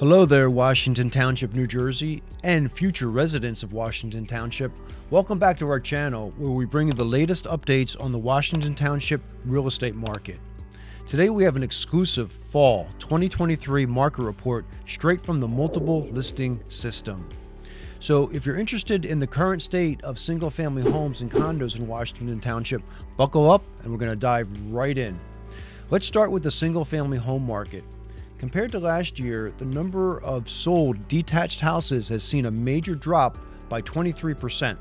Hello there, Washington Township, New Jersey, and future residents of Washington Township. Welcome back to our channel where we bring you the latest updates on the Washington Township real estate market. Today we have an exclusive fall 2023 market report straight from the multiple listing system. So, if you're interested in the current state of single family homes and condos in Washington Township, buckle up and we're going to dive right in. Let's start with the single family home market. Compared to last year, the number of sold detached houses has seen a major drop by 23%.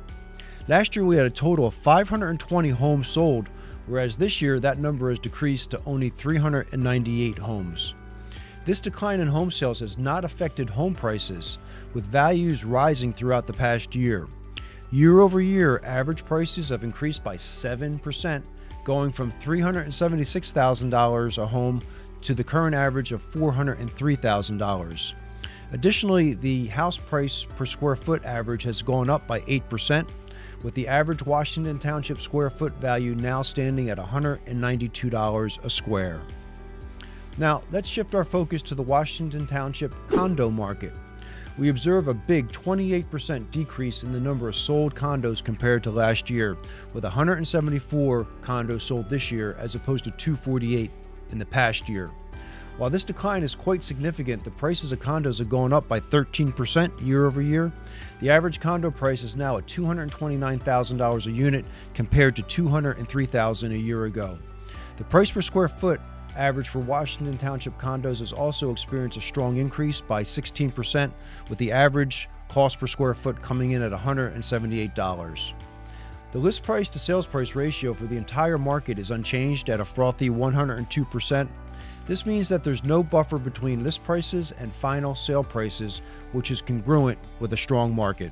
Last year, we had a total of 520 homes sold, whereas this year that number has decreased to only 398 homes. This decline in home sales has not affected home prices, with values rising throughout the past year. Year over year, average prices have increased by 7%, going from $376,000 a home to the current average of $403,000. Additionally, the house price per square foot average has gone up by 8%, with the average Washington Township square foot value now standing at $192 a square. Now, let's shift our focus to the Washington Township condo market. We observe a big 28% decrease in the number of sold condos compared to last year, with 174 condos sold this year as opposed to 248 in the past year. While this decline is quite significant, the prices of condos have gone up by 13% year over year. The average condo price is now at $229,000 a unit compared to $203,000 a year ago. The price per square foot average for Washington Township condos has also experienced a strong increase by 16%, with the average cost per square foot coming in at $178. The list price to sales price ratio for the entire market is unchanged at a frothy 102%. This means that there's no buffer between list prices and final sale prices, which is congruent with a strong market.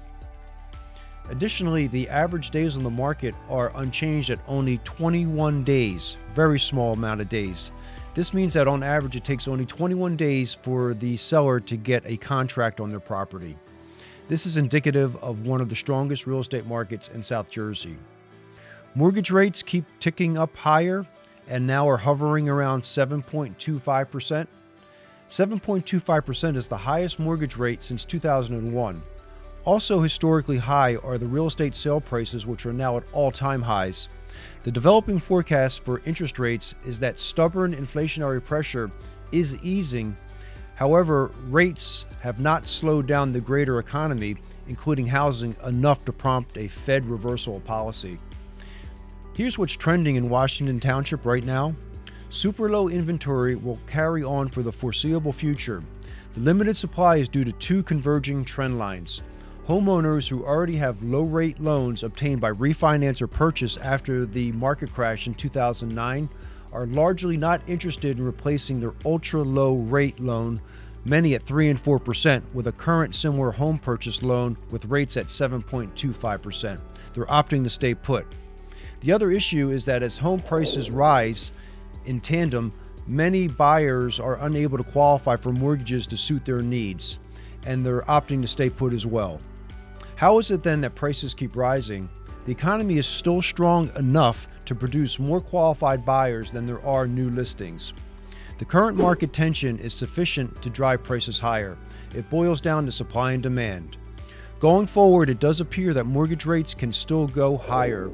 Additionally, the average days on the market are unchanged at only 21 days, very small amount of days. This means that on average it takes only 21 days for the seller to get a contract on their property. This is indicative of one of the strongest real estate markets in South Jersey. Mortgage rates keep ticking up higher and now are hovering around 7.25%. 7.25% is the highest mortgage rate since 2001. Also, historically high are the real estate sale prices, which are now at all time highs. The developing forecast for interest rates is that stubborn inflationary pressure is easing However, rates have not slowed down the greater economy, including housing, enough to prompt a Fed reversal policy. Here's what's trending in Washington Township right now. Super low inventory will carry on for the foreseeable future. The limited supply is due to two converging trend lines. Homeowners who already have low rate loans obtained by refinance or purchase after the market crash in 2009 are largely not interested in replacing their ultra low rate loan, many at 3 and 4%, with a current similar home purchase loan with rates at 7.25%. They're opting to stay put. The other issue is that as home prices rise in tandem, many buyers are unable to qualify for mortgages to suit their needs, and they're opting to stay put as well. How is it then that prices keep rising the economy is still strong enough to produce more qualified buyers than there are new listings. The current market tension is sufficient to drive prices higher. It boils down to supply and demand. Going forward, it does appear that mortgage rates can still go higher.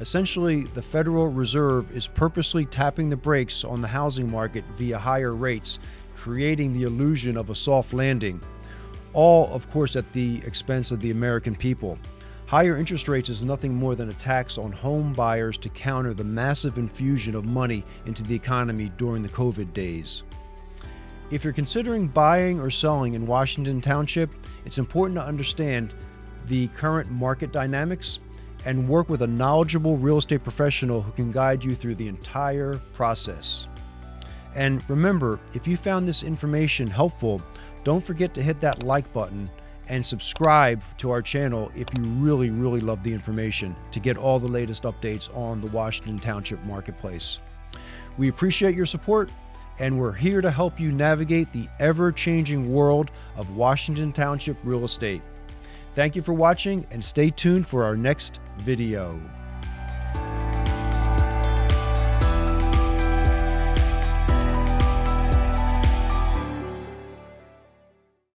Essentially, the Federal Reserve is purposely tapping the brakes on the housing market via higher rates, creating the illusion of a soft landing. All, of course, at the expense of the American people. Higher interest rates is nothing more than a tax on home buyers to counter the massive infusion of money into the economy during the COVID days. If you're considering buying or selling in Washington Township, it's important to understand the current market dynamics and work with a knowledgeable real estate professional who can guide you through the entire process. And remember, if you found this information helpful, don't forget to hit that like button and subscribe to our channel if you really, really love the information to get all the latest updates on the Washington Township Marketplace. We appreciate your support, and we're here to help you navigate the ever changing world of Washington Township real estate. Thank you for watching, and stay tuned for our next video.